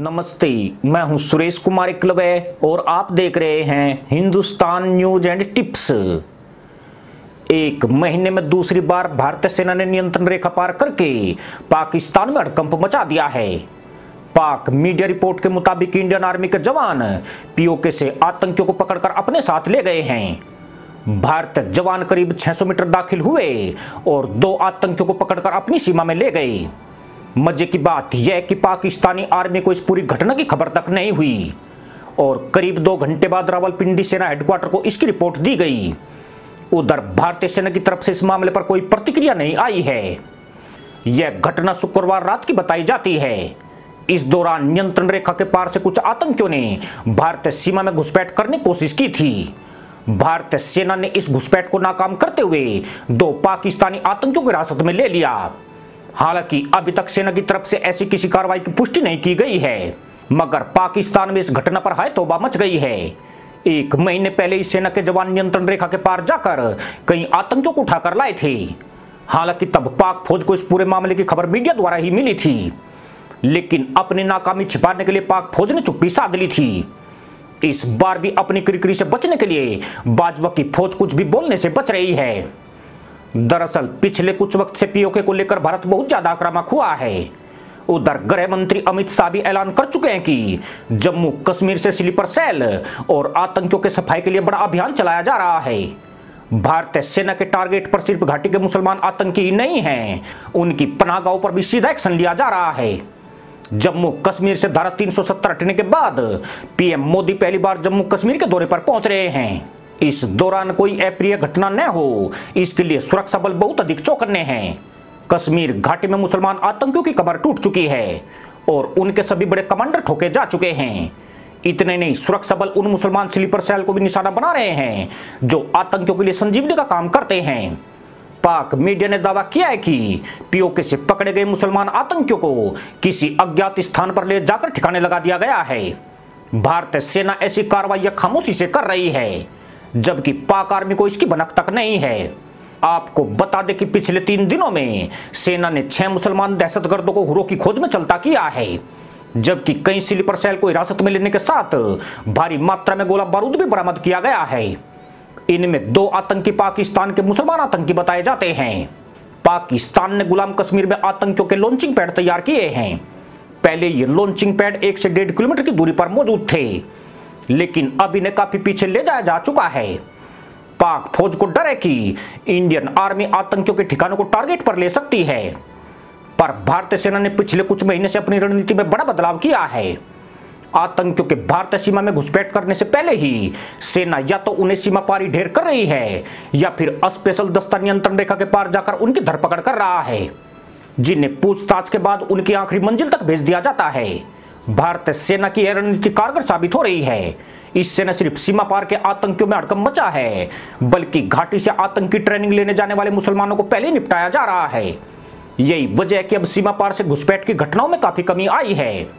नमस्ते, मैं हूँ सुरेश कुमार इकलवे और आप देख रहे हैं हिंदुस्तान न्यूज़ एंड टिप्स। एक महीने में दूसरी बार भारतीय सेना ने नियंत्रण रेखा पार करके पाकिस्तान में हड़कंप मचा दिया है। पाक मीडिया रिपोर्ट के मुताबिक इंडियन आर्मी के जवान पीओके से आतंकियों को पकड़कर अपने साथ ले गए हैं। भारत जवान करीब 600 मीटर दाखिल हुए और दो आतंकियों को पकड़कर अपनी सीमा में ले गए। मज़े की बात यह कि पाकिस्तानी आर्मी को इस पूरी घटना की खबर तक नहीं हुई। और करीब दो घंटे बाद रावलपिंडी सेना हेडक्वार्टर को इसकी रिपोर्ट दी गई। उधर भारतीय सेना की तरफ़ से इस मामले पर कोई प्रतिक्रिया नहीं आई है। यह घटना शुक्रवार रात की बताई जाती है। इस दौरान नियंत्रण रेखा के पार से कुछ आतंकियों ने भारतीय सीमा में घुसपैठ करने की कोशिश की थी। भारतीय सेना ने इस घुसपैठ को नाकाम करते हुए दो पाकिस्तानी आतंकियों को हिरासत में ले लिया। हालाँकि अभी तक सेना की तरफ़ से ऐसी किसी कार्रवाई की पुष्टि नहीं की गई है। मगर पाकिस्तान में इस घटना पर हाय तोबा मच गई है। एक महीने पहले ही सेना के जवान नियंत्रण रेखा के पार जाकर कई आतंकियों को उठाकर लाए थे। हालाँकि तब पाक फौज को इस पूरे मामले की खबर मीडिया द्वारा ही मिली थी। लेकिन अपनी नाकामी छिपाने के लिए पाक फौज ने चुप्पी साध ली थी। इस बार भी अपनी किरकिरी से बचने के लिए बाजवा की फौज कुछ भी बोलने से बच रही है। दरअसल, पिछले कुछ वक्त से पीओके को लेकर भारत बहुत ज़्यादा आक्रामक हुआ है। उधर गृह मंत्री अमित शाह भी ऐलान कर चुके हैं कि जम्मू कश्मीर से स्लीपर सेल और आतंकियों के सफ़ाई के लिए बड़ा अभियान चलाया जा रहा है। भारतीय सेना के टारगेट पर सिर्फ़ घाटी के मुसलमान आतंकी ही नहीं हैं। उनकी पनागाहों पर भी सीधा एक्शन लिया जा रहा है। जम्मू कश्मीर से धारा 370 हटने के बाद पीएम मोदी पहली बार जम्मू कश्मीर के दौरे पर पहुँच रहे हैं। इस दौरान कोई अप्रिय घटना न हो। इसके लिए सुरक्षा बल बहुत अधिक चौकन्ने हैं। कश्मीर घाटी में मुसलमान आतंकियों की कमर टूट चुकी है और उनके सभी बड़े कमांडर ठोके जा चुके हैं। इतने नहीं, सुरक्षा बल उन मुसलमान स्लीपर सेल को भी निशाना बना रहे हैं, जो आतंकियों के लिए संजीवनी का काम करते हैं। पाक मीडिया ने दावा किया है कि पीओके से पकड़े गए मुसलमान आतंकियों को किसी अज्ञात स्थान पर ले जाकर ठिकाने लगा दिया गया है। भारतीय सेना ऐसी कार्रवाई खामोशी से कर रही है। जबकि पाक आर्मी को इसकी बनक तक नहीं है। आपको बता दें कि पिछले तीन दिनों में सेना ने छह मुसलमान दहशतगर्दों को हुरों की खोज में चलता किया है, जबकि कई स्लीपर सेल को हिरासत में लेने के साथ भारी मात्रा में गोला बारूद भी बरामद किया गया है। इनमें दो आतंकी पाकिस्तान के मुसलमान आतंकी बताए जाते हैं। पाकिस्तान ने गुलाम कश्मीर में आतंकियों के लॉन्चिंग पैड तैयार किए हैं। पहले ये लॉन्चिंग पैड एक से डेढ़ किलोमीटर की दूरी पर मौजूद थे। लेकिन अब इन्हें काफ़ी पीछे ले जाया जा चुका है। पाक फौज को डर है कि इंडियन आर्मी आतंकियों के ठिकानों को टारगेट पर ले सकती है। पर भारतीय सेना ने पिछले कुछ महीने से अपनी रणनीति में बड़ा बदलाव किया है। आतंकियों के भारतीय सीमा में घुसपैठ करने से पहले ही सेना या तो उन्हें सीमा पारी ढेर कर रही है, या फिर स्पेशल दस्ता नियंत्रण रेखा के पार जाकर उनकी धरपकड़ कर रहा है, जिन्हें पूछताछ के बाद उनकी आखिरी मंजिल तक भेज दिया जाता है। भारतीय सेना की रणनीति कारगर साबित हो रही है। इससे न सिर्फ़ सीमा पार के आतंकियों में हड़कम मचा है, बल्कि घाटी से आतंकी ट्रेनिंग लेने जाने वाले मुसलमानों को पहले निपटाया जा रहा है। यही वजह है कि अब सीमा पार से घुसपैठ की घटनाओं में काफ़ी कमी आई है।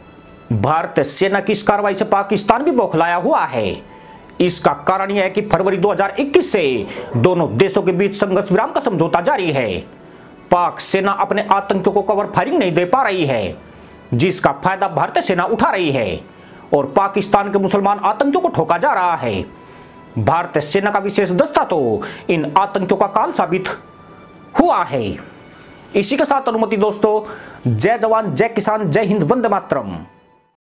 भारतीय सेना की इस कार्रवाई से पाकिस्तान भी बौखलाया हुआ है। इसका कारण यह है कि फरवरी 2021 से दोनों देशों के बीच संघर्ष विराम का समझौता जारी है। पाक सेना अपने आतंकियों को कवर फायरिंग नहीं दे पा रही है। जिसका फ़ायदा भारतीय सेना उठा रही है और पाकिस्तान के मुसलमान आतंकियों को ठोका जा रहा है। भारतीय सेना का विशेष दस्ता तो इन आतंकियों का काल साबित हुआ है। इसी के साथ अनुमति दोस्तों, जय जवान, जय किसान, जय हिंद, वंदे मातरम।